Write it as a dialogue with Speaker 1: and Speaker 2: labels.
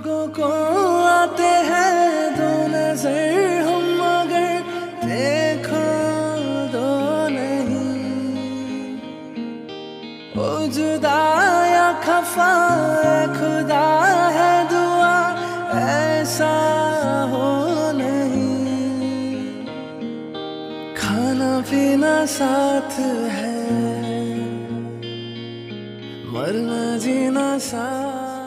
Speaker 1: लोगों को आते हैं दो नज़र हम, मगर देखो दो नहीं। ओ जुदा या खफा खुदा है दुआ, ऐसा हो नहीं। खाना पीना साथ है, मरना जीना साथ